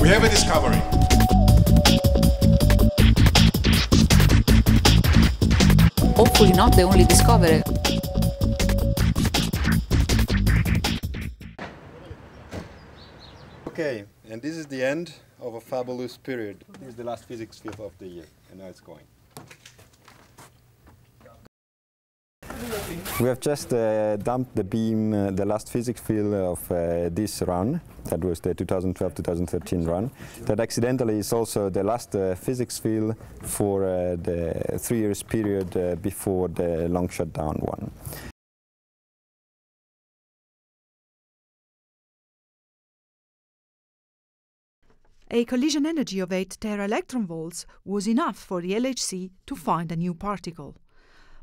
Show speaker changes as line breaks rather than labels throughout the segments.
We have a discovery.
Hopefully not the only discovery.
Okay, and this is the end of a fabulous period. This is the last physics field of the year, and now it's going. We have just uh, dumped the beam, uh, the last physics field of uh, this run. That was the 2012-2013 run. That accidentally is also the last uh, physics field for uh, the three years period uh, before the long shutdown one.
A collision energy of 8 tera-electron volts was enough for the LHC to find a new particle.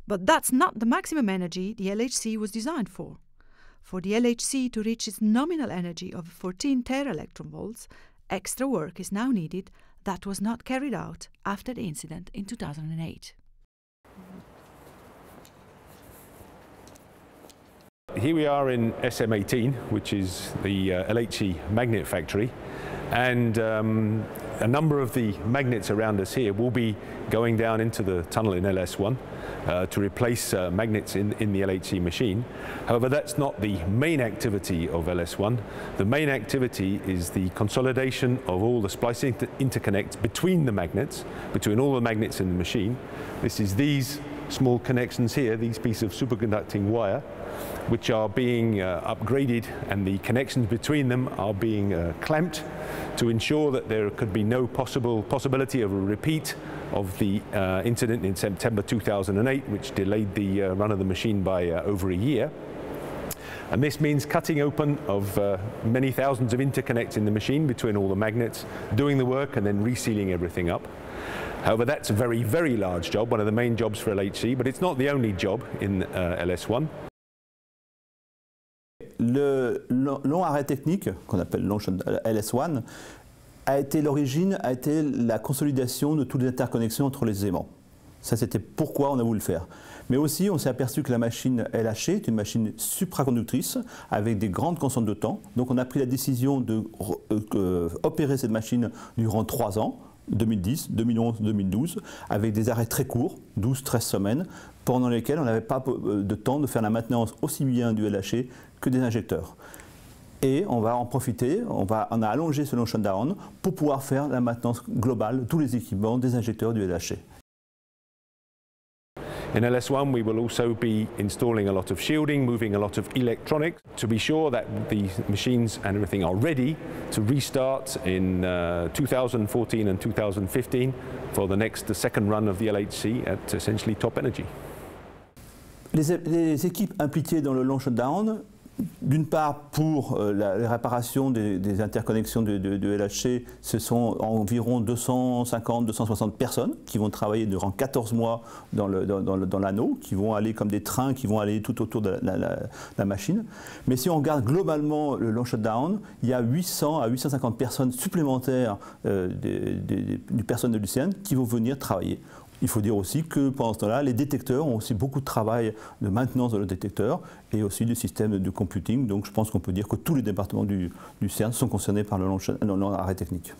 But that's not the maximum energy the LHC was designed for. For the LHC to reach its nominal energy of 14 tera-electron volts, extra work is now needed that was not carried out after the incident in 2008.
Here we are in SM18, which is the uh, LHC magnet factory, and um, a number of the magnets around us here will be going down into the tunnel in LS1 uh, to replace uh, magnets in, in the LHC machine. However, that's not the main activity of LS1. The main activity is the consolidation of all the splicing interconnects between the magnets, between all the magnets in the machine. This is these small connections here, these pieces of superconducting wire, which are being uh, upgraded and the connections between them are being uh, clamped to ensure that there could be no possible possibility of a repeat of the uh, incident in September 2008, which delayed the uh, run of the machine by uh, over a year. And this means cutting open of uh, many thousands of interconnects in the machine between all the magnets, doing the work and then resealing everything up. However, that's a very, very large job, one of the main jobs for LHC, but it's not the only job in uh, LS1.
Le long arrêt technique, qu'on appelle long LS1, a été l'origine, a été la consolidation de toutes les interconnexions entre les aimants. Ça, c'était pourquoi on a voulu le faire. Mais aussi, on s'est aperçu que la machine LHC est une machine supraconductrice avec des grandes constantes de temps. Donc, on a pris la décision d'opérer euh, cette machine durant trois ans 2010, 2011, 2012, avec des arrêts très courts, 12-13 semaines, pendant lesquels on n'avait pas euh, de temps de faire la maintenance aussi bien du LHC que des injecteurs. Et on va en profiter, on, va, on a allongé ce long shutdown pour pouvoir faire la maintenance globale de tous les équipements des injecteurs du LHC.
In LS1 we will also be installing a lot of shielding, moving a lot of electronics to be sure that the machines and everything are ready to restart in uh, 2014 and 2015 for the next the second run of the LHC at essentially top energy.
Les, les équipes impliquées dans le long shutdown d'une part, pour euh, la, réparation des, interconnexions de, LHC, ce sont environ 250-260 personnes qui vont travailler durant 14 mois dans l'anneau, qui vont aller comme des trains, qui vont aller tout autour de la, machine. Mais si on regarde globalement le long shutdown, il y a 800 à 850 personnes supplémentaires euh, du personnel de l'UCN qui vont venir travailler. Il faut dire aussi que pendant ce temps-là, les détecteurs ont aussi beaucoup de travail de maintenance de le détecteur et aussi du système de computing. Donc je pense qu'on peut dire que tous les départements du, CERN sont concernés par le long arrêt technique.